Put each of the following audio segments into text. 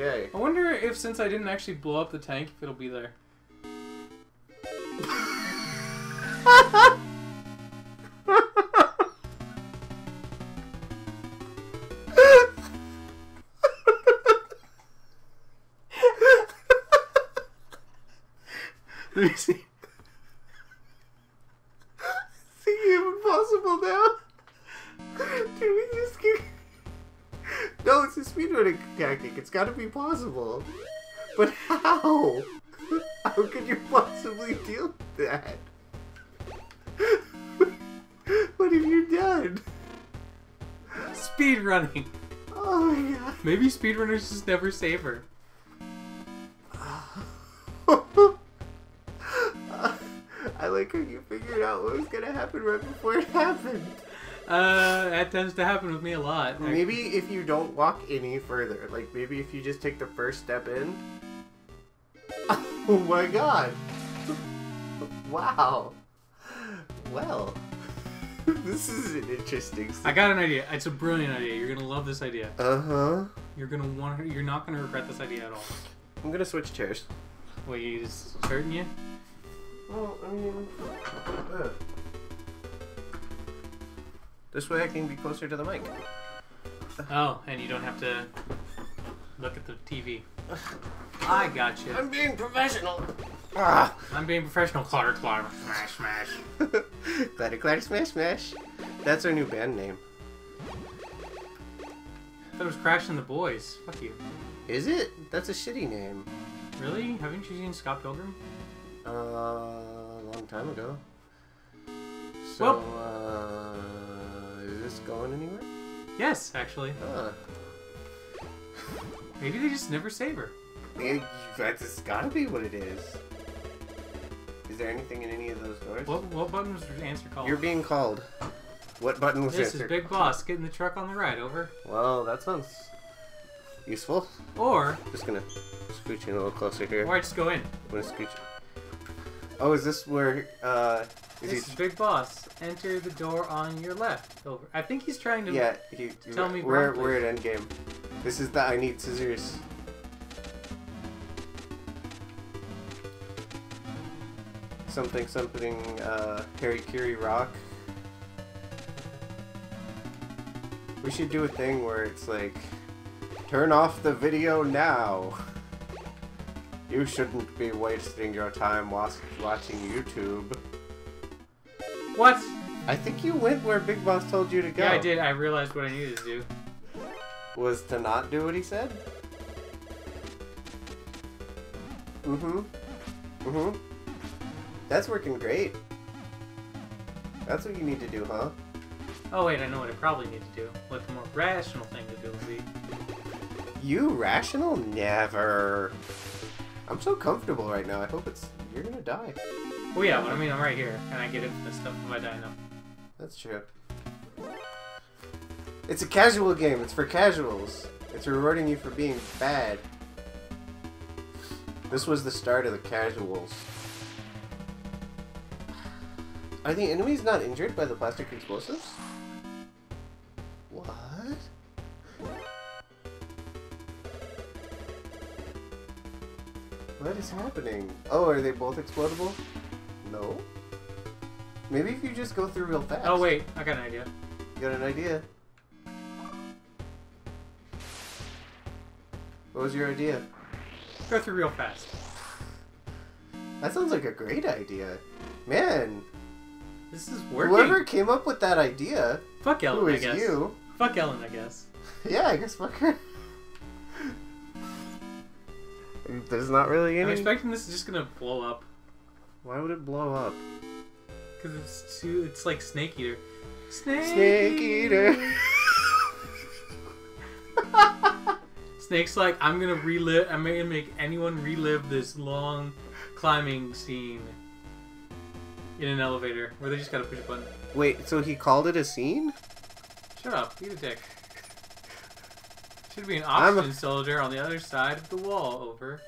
Okay. I wonder if since I didn't actually blow up the tank, if it'll be there. Let me see. A speedrunning tactic. It's got to be possible. But how? How could you possibly deal with that? what have you done? Speed running. Oh my god. Maybe speedrunners just never save her. I like how you figured out what was gonna happen right before it happened. Uh, that tends to happen with me a lot. Maybe if you don't walk any further, like maybe if you just take the first step in. Oh my god! Wow. Well, this is an interesting. I got an idea. It's a brilliant idea. You're gonna love this idea. Uh huh. You're gonna want. You're not gonna regret this idea at all. I'm gonna switch chairs. Wait, he's hurting you? Well, I mean, uh, this way I can be closer to the mic. Oh, and you don't have to look at the TV. I got you. I'm being professional. Ah. I'm being professional. Clatter, clatter, smash, smash. Clatter, clatter, smash, smash. That's our new band name. I thought it was Crash and the Boys. Fuck you. Is it? That's a shitty name. Really? Haven't you seen Scott Pilgrim? Uh, a long time ago. So, uh, is this going anywhere? Yes, actually. Huh. Maybe they just never save her. It, that's gotta be what it is. Is there anything in any of those doors? What, what button was the answer called? You're being called. What button was this is? Big Boss. Get in the truck on the right. Over. Well, that sounds useful. Or, Just gonna scooch in a little closer here. or I just go in. I'm gonna scooch. Oh, is this where, uh, is This he? is Big Boss. Enter the door on your left. Over. I think he's trying to. Yeah, he. Tell me we're we're at endgame. This is the I need scissors. Something something uh Harry Curie rock. We should do a thing where it's like turn off the video now. You shouldn't be wasting your time watching YouTube. What? I think you went where Big Boss told you to go. Yeah, I did. I realized what I needed to do. was to not do what he said? Mm-hmm. Mm-hmm. That's working great. That's what you need to do, huh? Oh wait, I know what I probably need to do. What the more rational thing to do would be. You rational? Never. I'm so comfortable right now. I hope it's... You're gonna die. Well, yeah, but I mean, I'm right here, and I get infinite stuff if I die now. That's true. It's a casual game. It's for casuals. It's rewarding you for being bad. This was the start of the casuals. Are the enemies not injured by the plastic explosives? What? What is happening? Oh, are they both explodable? No. Maybe if you just go through real fast. Oh wait, I got an idea. You got an idea? What was your idea? Go through real fast. That sounds like a great idea. Man, This is working. whoever came up with that idea, Fuck Ellen, who I is guess. you? Fuck Ellen, I guess. Yeah, I guess fuck her. There's not really any... I'm expecting this is just gonna blow up Why would it blow up? because it's too. It's like Snake Eater. Snake, Snake eater. Snake's like, I'm gonna relive. I'm gonna make anyone relive this long climbing scene in an elevator where they just gotta push a button. Wait, so he called it a scene? Shut up, eat a dick. Should be an I'm- oxygen cylinder on the other side of the wall. Over.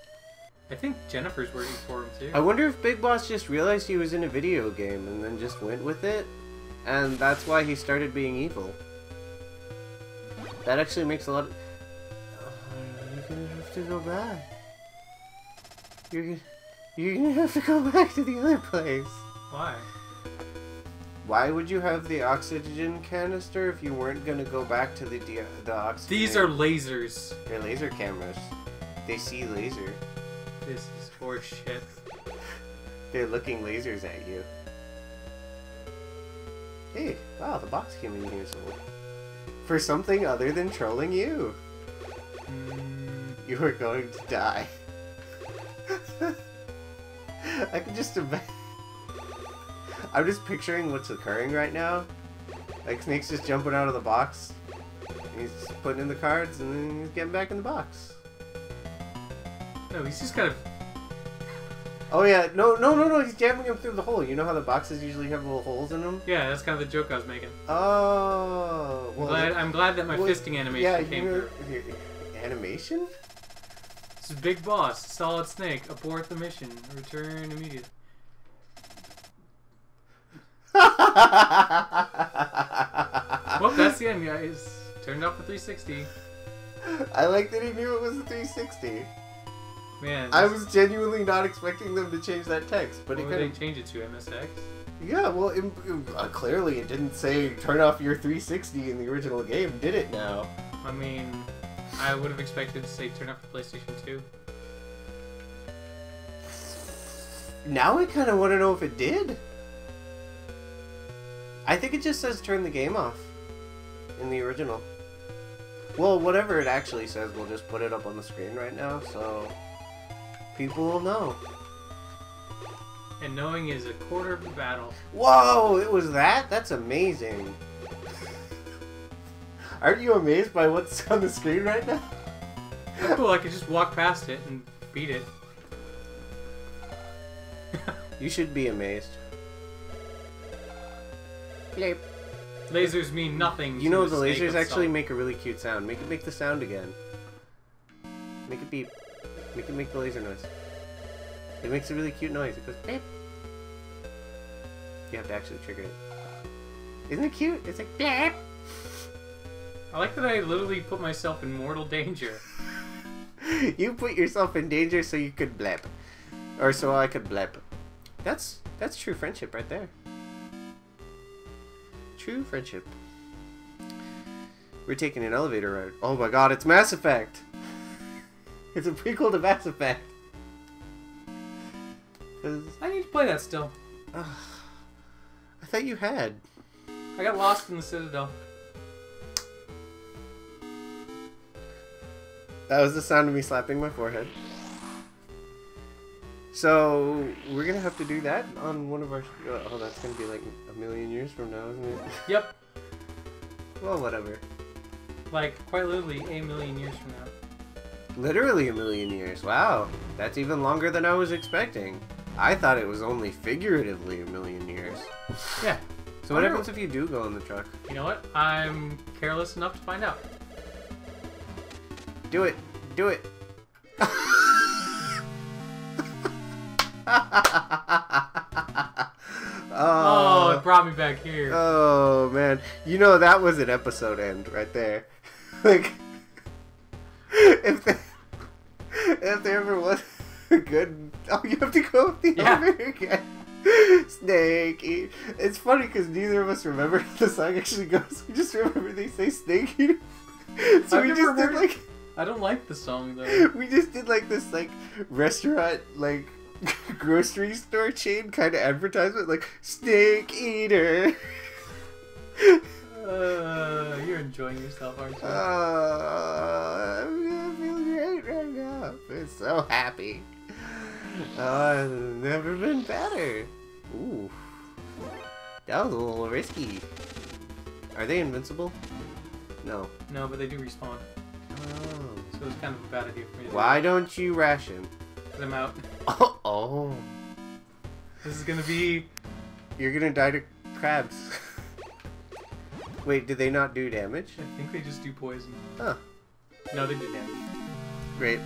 I think Jennifer's working for him too. I wonder if Big Boss just realized he was in a video game and then just went with it, and that's why he started being evil. That actually makes a lot of... Are you gonna have have to go back. You're gonna, you're gonna have to go back to the other place. Why? Why would you have the oxygen canister if you weren't gonna go back to the de- the oxygen? These are lasers. they're laser cameras. They see laser. This is horse shit. They're looking lasers at you. Hey, wow, the box came in here so for something other than trolling you. Mm, You are going to die. I can just imagine. I'm just picturing what's occurring right now. Like Snake's just jumping out of the box. He's putting in the cards and then he's getting back in the box. No, he's just kind of. Oh yeah, no, no, no, no. He's jamming him through the hole. You know how the boxes usually have little holes in them? Yeah, that's kind of the joke I was making. Oh, I'm well, glad, I'm glad that my well, fisting animation yeah, came through. animation. This is Big Boss, Solid Snake. Abort the mission. Return immediately. Well, that's the end, guys. Turned off the 360. I like that he knew it was a 360. Man, I was genuinely not expecting them to change that text, but what it would kind they change it to? MSX? Yeah, well, it, it- uh, clearly it didn't say turn off your 360 in the original game, did it now? I mean, I would have expected to say turn off the PlayStation 2. Now I kind of want to know if it did. I think it just says turn the game off in the original. Well, whatever it actually says, we'll just put it up on the screen right now, so people will know. And knowing is a quarter of the battle. Whoa, it was that? That's amazing. Aren't you amazed by what's on the screen right now? That's cool, I could just walk past it and beat it. You should be amazed. Bleep. Lasers mean nothing. You to know a the lasers actually make a really cute sound. Make it make the sound again. Make it beep. Make it make the laser noise. It makes a really cute noise. It goes beep. You have to actually trigger it. Isn't it cute? It's like beep. I like that I literally put myself in mortal danger. you put yourself in danger so you could blep, or so I could blep. That's that's true friendship right there. True friendship. We're taking an elevator ride. Oh my god, it's Mass Effect. It's a prequel to Mass Effect. I need to play that still. ugh, I thought you had. I got lost in the Citadel. That was the sound of me slapping my forehead. So we're gonna have to do that on one of our. Oh, oh that's gonna be like a million years from now, isn't it? Yep, Well, whatever. like quite literally a million years from now. Literally a million years. Wow, that's even longer than I was expecting. I thought it was only figuratively a million years. Yeah. So what happens if you do go in the truck? You know what? I'm careless enough to find out. Do it. Do it. Oh, oh, it brought me back here. oh man, you know that was an episode end right there. like, if there, if there ever was a good, oh, you have to go up the Yeah. elevator again. Snake eat. It's funny because neither of us remember how the song actually goes. We just remember they say snake eat. So I've we just did like I don't like the song though. we just did like this like restaurant like grocery store chain kind of advertisement like snake eater. Uh, you're enjoying yourself, aren't you? Uh, I feel great right now. I'm so happy. Oh, I've never been better. Ooh, that was a little risky. Are they invincible? No. no, but they do respawn, Oh. so it's kind of a bad idea for me. To Why don't you ration? Because I'm out. Oh, oh. This is gonna be. You're gonna die to crabs. Wait, did they not do damage? I think they just do poison. Huh. No, they do damage. Great.